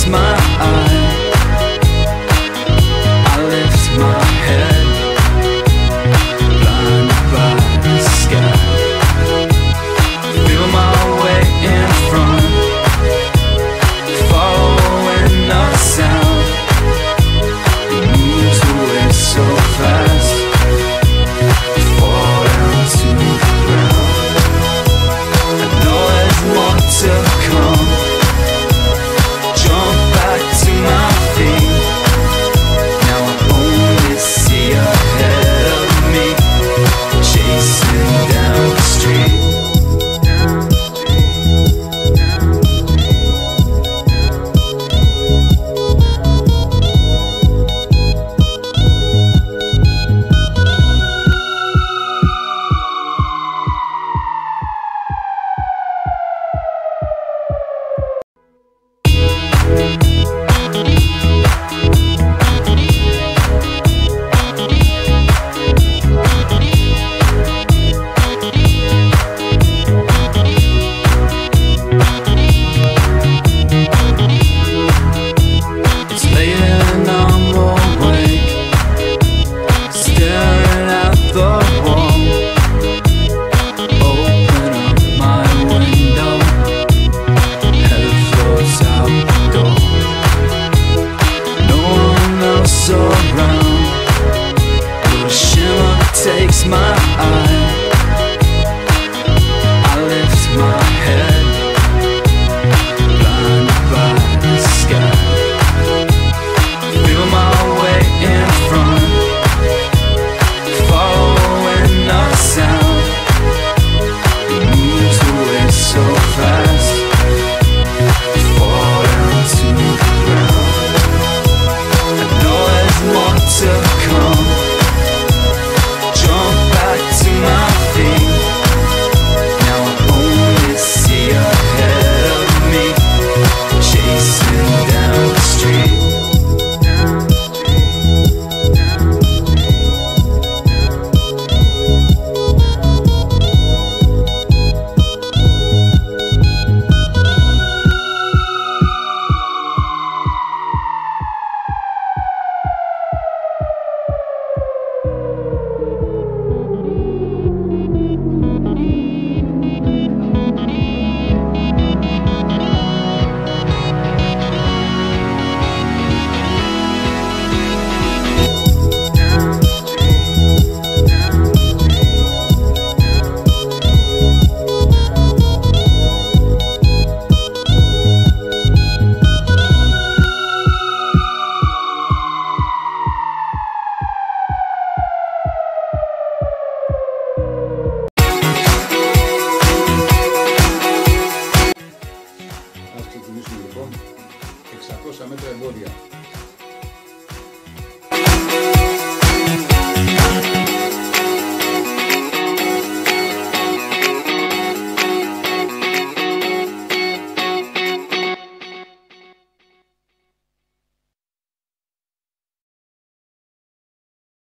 smile. my